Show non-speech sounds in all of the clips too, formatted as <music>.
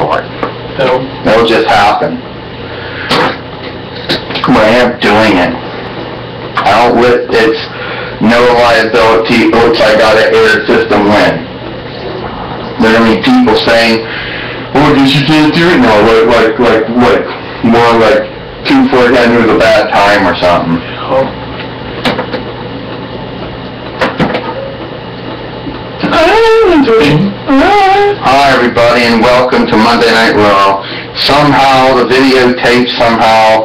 for it. It'll just happen. But I am doing it. I don't let, it's no liability, oops, I got an air system win. There are many people saying, oh, did you can't do it? No, like, like, like, more like two for ten was a bad time or something. Oh. Hi, everybody, and welcome to Monday Night Raw. Somehow, the videotape somehow,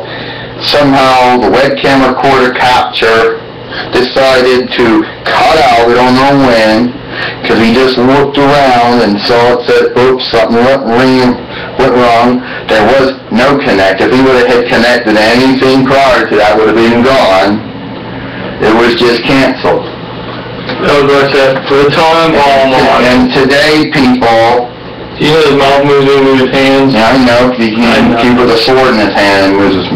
somehow, the webcam recorder capture decided to cut out, we don't know when, because we just looked around and saw it said, oops, something went, wrong. There was no connect. If we would have had connected anything prior to that, would have been gone. It was just canceled. That was what for the time, all mine. And today, people, You know his mouth moves in with his hands? Yeah, I know, he can keep with a sword in his hand and moves his,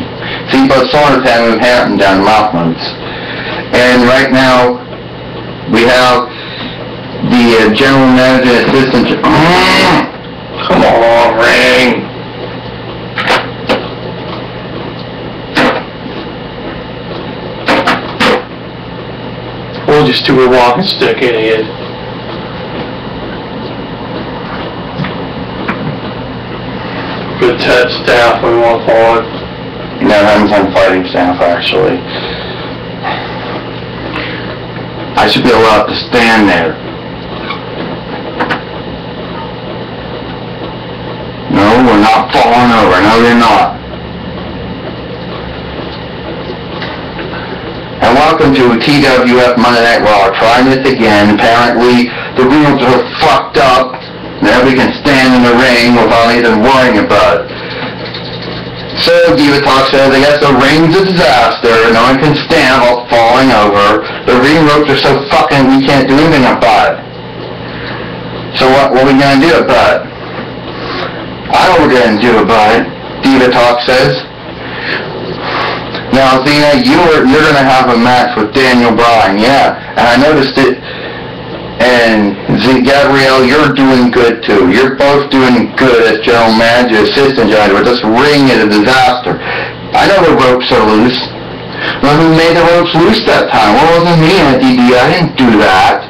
see, he a sword in his hand and moves hand down the mouth moves. And right now, we have the uh, general manager assistant, <clears throat> Come on, ring. Just do a walking stick, idiot. Good Ted staff, we want to call it. no, was on fighting staff, actually. I should be allowed to stand there. No, we're not falling over, no, you're not. And welcome to TWF Monday Night Raw. Trying this again. Apparently, the rooms are fucked up. Now we can stand in the ring without even worrying about it. So Diva Talk says, I guess the ring's a disaster. No one can stand without falling over. The ring ropes are so fucking we can't do anything about it. So what, what are we gonna do about it? I know what we're gonna do about it, Diva Talk says. Now, Zena, you were, you're gonna have a match with Daniel Bryan, yeah, and I noticed it. And Z, Gabrielle, you're doing good too. You're both doing good as general manager, assistant general but this ring is a disaster. I know the ropes are loose. Well, who made the ropes loose that time? Well, it wasn't me DD, I didn't do that.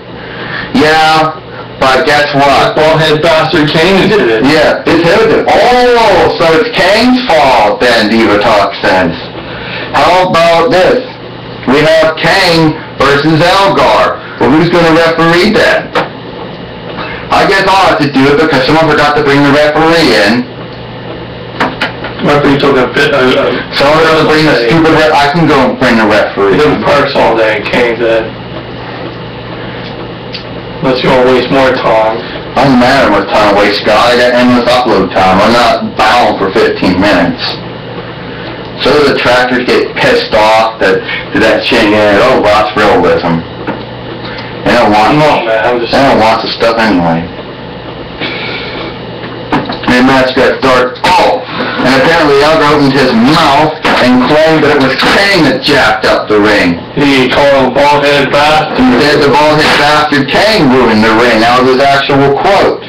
Yeah, but guess what? Ballhead bastard Kane did it. Yeah, it's his. Oh, so it's Kane's fault then, Diva Talk says. How about this? We have Kane versus Elgar. Well, who's gonna referee that? I guess I'll have to do it because someone forgot to bring the referee in. Referee took a bit, uh, Someone doesn't bring the stupid I can go and bring the referee. he referee. did parks all day, Kane did. Unless you want to waste more time. I'm mad with time I waste, guy. I got endless upload time. I'm not bound for 15 minutes. So the tractors get pissed off that that, that shit, yeah, oh, that's realism. They don't want, I'm not mad, I'm just, they don't want the stuff anyway. And match got dark. Oh, and apparently Elgar opened his mouth and claimed that it was Kane that jacked up the ring. he called him ballhead bastard. He said the bald-headed bastard Kane ruined the ring. That was his actual quote.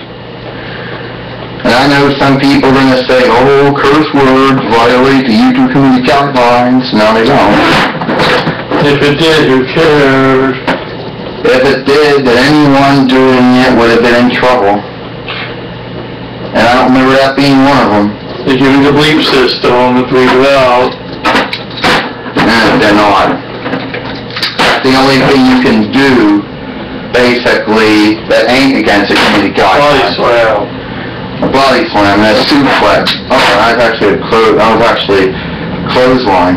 And I know some people are gonna say, oh, curse words violate the YouTube community guidelines. No, they don't. If it did, who cares? If it did, then anyone doing it would have been in trouble. And I don't remember that being one of them. They give you the bleep system to bleep it out. And they're not. The only thing you can do, basically, that ain't against the community guidelines. slam. A body slam, and a suplex. Oh, that was actually a close, that was actually clothesline.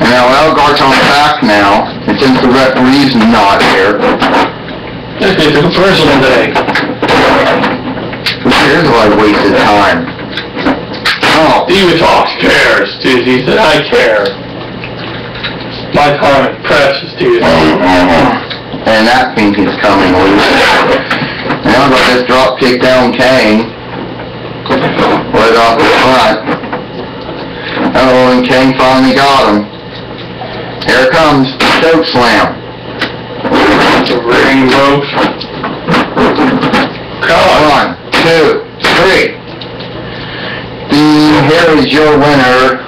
And now Elgar's on the back now, and since the referee's not here, They took a personal day. who cares if I wasted time? Oh, Diva Talks cares, dude. He said, I care. My time is precious, to you. and that pink is coming loose down with this drop kick down Kane. Right off the front. Oh, and Kane finally got him. Here comes choke slam. Rainbow. One, two, three. Here is your winner.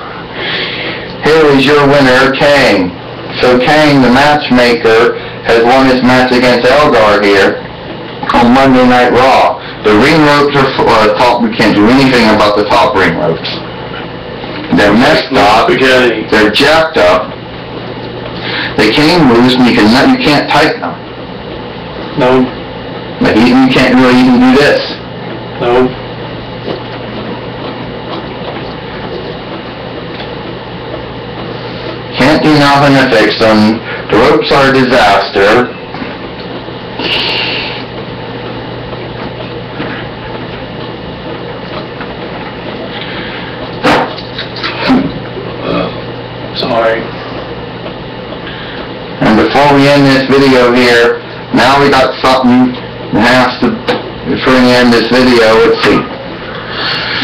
Here is your winner, Kane. So Kane, the matchmaker, has won his match against Elgar here on Monday Night Raw. The ring ropes are uh, top. We can't do anything about the top ring ropes. They're messed up. Spaghetti. They're jacked up. They came loose, and you can you can't tighten them. No, Like you, you can't really even do this. no. Can't do nothing to fix them. The ropes are a disaster. Sorry. And before we end this video here, now we got something that has to, bring in this video, let's see.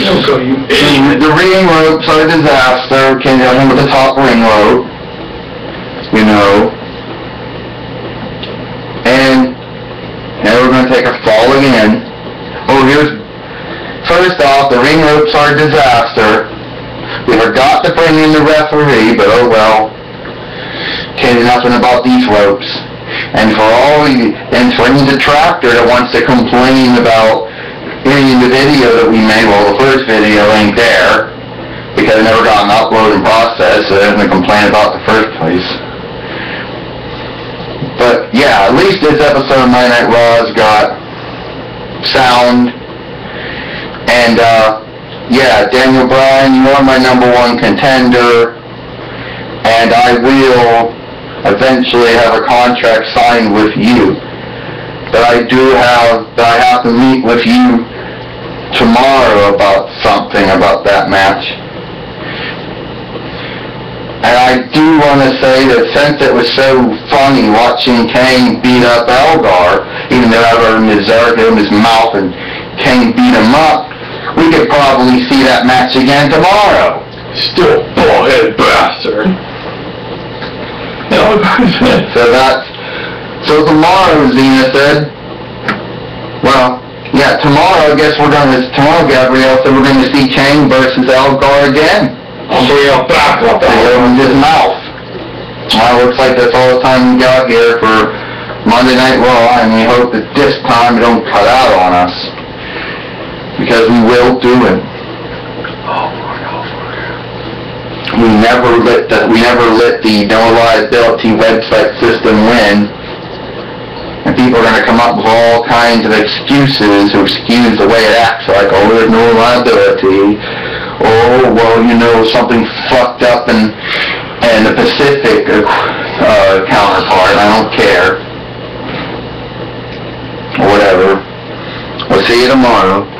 You The ring ropes are a disaster, do anything with the top ring rope. You know. And, now we're gonna take a fall again. Oh, here's, first off, the ring ropes are a disaster. We forgot to bring in the referee, but oh well. Can't do nothing about these ropes. And for all, you- and for any detractor that wants to complain about any of the video that we made, well, the first video ain't there, because it never got an upload and processed, so they're gonna complain about the first place. But, yeah, at least this episode of Monday Night Raw's got sound, and, uh, yeah, Daniel Bryan, you are my number one contender, and I will eventually have a contract signed with you. But I do have, but I have to meet with you tomorrow about something about that match. And I do want to say that since it was so funny watching Kane beat up Elgar, even though Elgar deserved him his mouth and Kane beat him up, we could probably see that match again tomorrow. Still bald-headed bastard. No, So that's, so tomorrow, Zena said, well, yeah, tomorrow, I guess we're gonna, tomorrow, Gabrielle said we're gonna see Kane versus Elgar again. I'll back up. They opened his mouth. Well, looks like that's all the time we got here for Monday Night Raw, and we hope that this time it don't cut out on us. Because we will do it. We never let the, we never let the no liability website system win. And people are gonna come up with all kinds of excuses to excuse the way it acts, like, oh, there's no liability. Oh, well, you know, something fucked up in, in the Pacific, uh, counterpart, I don't care. Or whatever. We'll see you tomorrow.